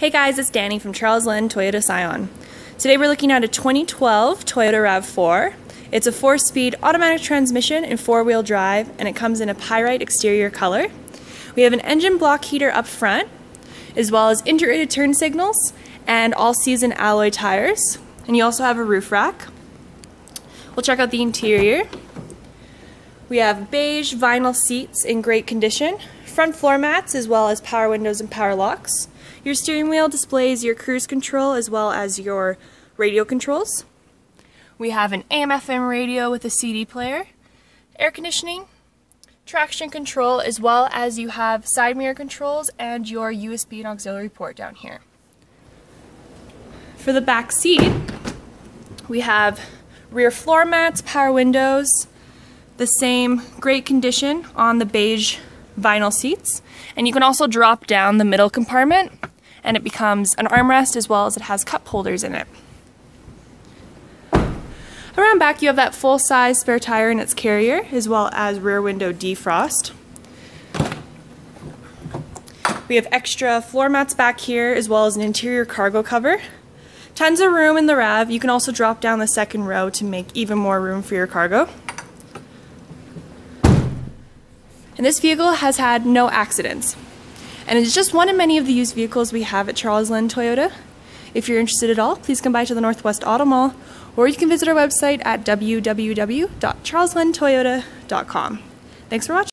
Hey guys, it's Danny from Charlesglen Toyota Scion. Today we're looking at a 2012 Toyota RAV4. It's a four-speed automatic transmission and four-wheel drive and it comes in a pyrite exterior color. We have an engine block heater up front as well as integrated turn signals and all-season alloy tires and you also have a roof rack. We'll check out the interior. We have beige vinyl seats in great condition, front floor mats as well as power windows and power locks. Your steering wheel displays your cruise control as well as your radio controls. We have an AM FM radio with a CD player, air conditioning, traction control, as well as you have side mirror controls and your USB and auxiliary port down here. For the back seat, we have rear floor mats, power windows, the same great condition on the beige vinyl seats. And you can also drop down the middle compartment and it becomes an armrest as well as it has cup holders in it. Around back you have that full-size spare tire in its carrier as well as rear window defrost. We have extra floor mats back here as well as an interior cargo cover. Tons of room in the RAV. You can also drop down the second row to make even more room for your cargo. And this vehicle has had no accidents and it's just one of many of the used vehicles we have at Charlesglen Toyota. If you're interested at all, please come by to the Northwest Auto Mall, or you can visit our website at www.charlesglentoyota.com. Thanks for watching.